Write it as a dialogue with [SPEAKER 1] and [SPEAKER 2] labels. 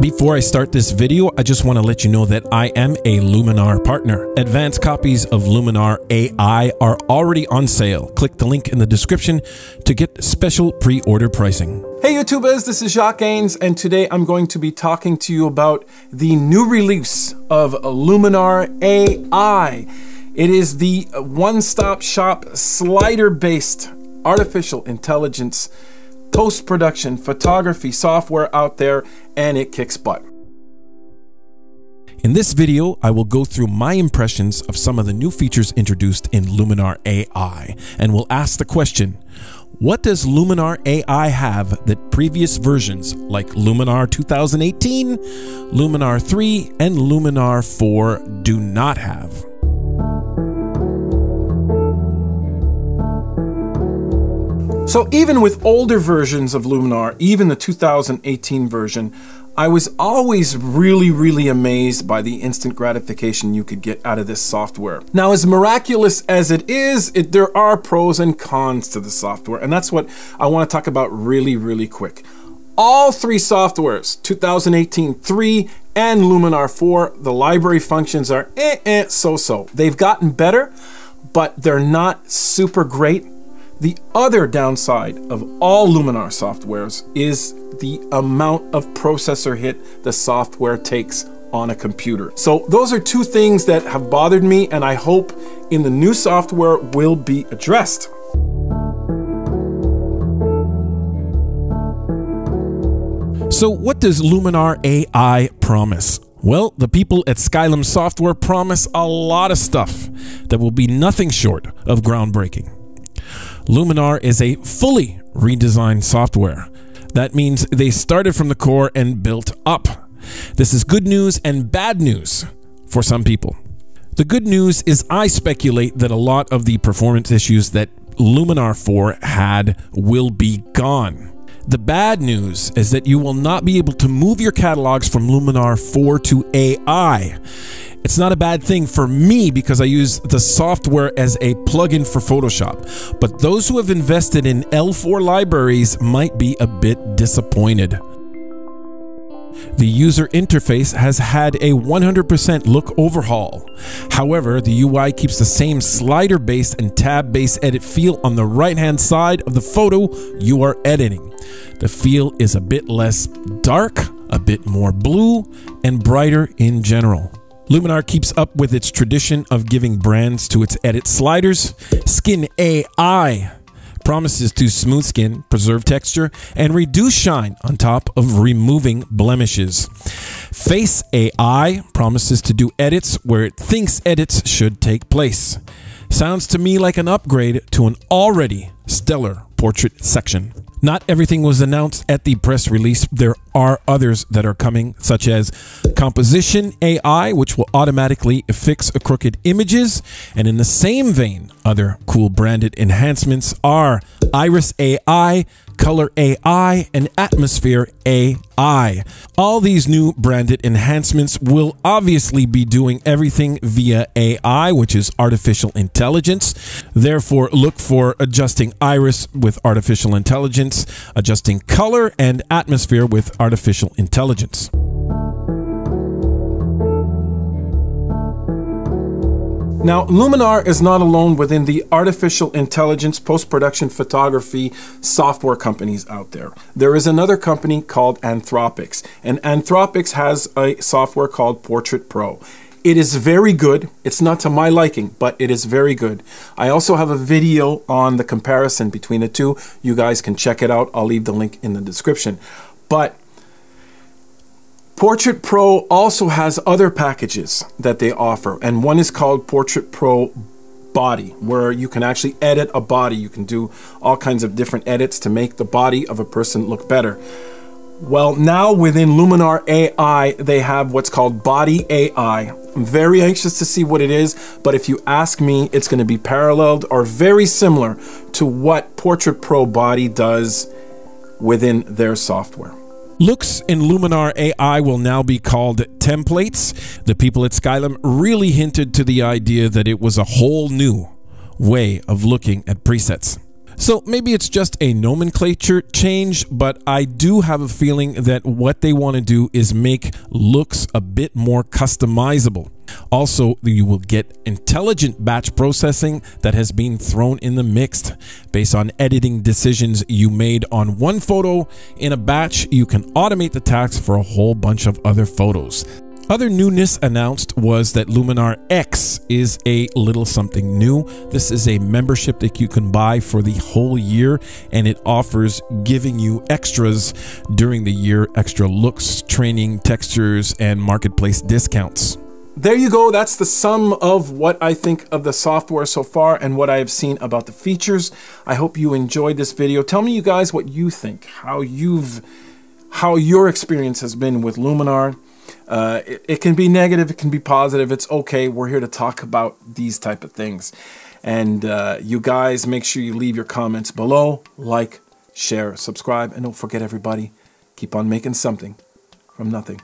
[SPEAKER 1] Before I start this video, I just want to let you know that I am a Luminar partner. Advanced copies of Luminar AI are already on sale. Click the link in the description to get special pre-order pricing.
[SPEAKER 2] Hey YouTubers, this is Jacques Gaines and today I'm going to be talking to you about the new release of Luminar AI. It is the one-stop shop slider-based artificial intelligence post-production photography software out there and it kicks butt.
[SPEAKER 1] In this video, I will go through my impressions of some of the new features introduced in Luminar AI and will ask the question, what does Luminar AI have that previous versions like Luminar 2018, Luminar 3, and Luminar 4 do not have?
[SPEAKER 2] So even with older versions of Luminar, even the 2018 version, I was always really, really amazed by the instant gratification you could get out of this software. Now, as miraculous as it is, it, there are pros and cons to the software, and that's what I want to talk about really, really quick. All three softwares, 2018 3 and Luminar 4, the library functions are eh, eh, so-so. They've gotten better, but they're not super great the other downside of all Luminar softwares is the amount of processor hit the software takes on a computer. So those are two things that have bothered me and I hope in the new software will be addressed.
[SPEAKER 1] So what does Luminar AI promise? Well, the people at Skylum Software promise a lot of stuff that will be nothing short of groundbreaking. Luminar is a fully redesigned software. That means they started from the core and built up. This is good news and bad news for some people. The good news is I speculate that a lot of the performance issues that Luminar 4 had will be gone. The bad news is that you will not be able to move your catalogs from Luminar 4 to AI. It's not a bad thing for me because I use the software as a plugin for Photoshop. But those who have invested in L4 libraries might be a bit disappointed. The user interface has had a 100% look overhaul. However, the UI keeps the same slider based and tab based edit feel on the right hand side of the photo you are editing. The feel is a bit less dark, a bit more blue, and brighter in general. Luminar keeps up with its tradition of giving brands to its edit sliders. Skin AI promises to smooth skin, preserve texture, and reduce shine on top of removing blemishes. Face AI promises to do edits where it thinks edits should take place. Sounds to me like an upgrade to an already stellar portrait section. Not everything was announced at the press release. There are others that are coming, such as Composition AI, which will automatically fix crooked images. And in the same vein, other cool branded enhancements are Iris AI, Color AI, and Atmosphere AI. All these new branded enhancements will obviously be doing everything via AI, which is artificial intelligence. Therefore, look for adjusting iris with artificial intelligence, adjusting color and atmosphere with artificial intelligence.
[SPEAKER 2] Now, Luminar is not alone within the artificial intelligence post-production photography software companies out there. There is another company called Anthropics, and Anthropics has a software called Portrait Pro. It is very good. It's not to my liking, but it is very good. I also have a video on the comparison between the two. You guys can check it out. I'll leave the link in the description. But Portrait Pro also has other packages that they offer, and one is called Portrait Pro Body, where you can actually edit a body. You can do all kinds of different edits to make the body of a person look better. Well, now within Luminar AI, they have what's called Body AI. I'm very anxious to see what it is, but if you ask me, it's going to be paralleled or very similar to what Portrait Pro Body does within their software.
[SPEAKER 1] Looks in Luminar AI will now be called templates. The people at Skylum really hinted to the idea that it was a whole new way of looking at presets. So maybe it's just a nomenclature change, but I do have a feeling that what they want to do is make looks a bit more customizable. Also, you will get intelligent batch processing that has been thrown in the mix. Based on editing decisions you made on one photo in a batch, you can automate the tasks for a whole bunch of other photos. Other newness announced was that Luminar X is a little something new. This is a membership that you can buy for the whole year, and it offers giving you extras during the year extra looks, training, textures, and marketplace discounts
[SPEAKER 2] there you go. That's the sum of what I think of the software so far and what I have seen about the features. I hope you enjoyed this video. Tell me you guys what you think, how you've, how your experience has been with Luminar. Uh, it, it can be negative, it can be positive. It's okay. We're here to talk about these type of things. And uh, you guys, make sure you leave your comments below, like, share, subscribe, and don't forget everybody, keep on making something from nothing.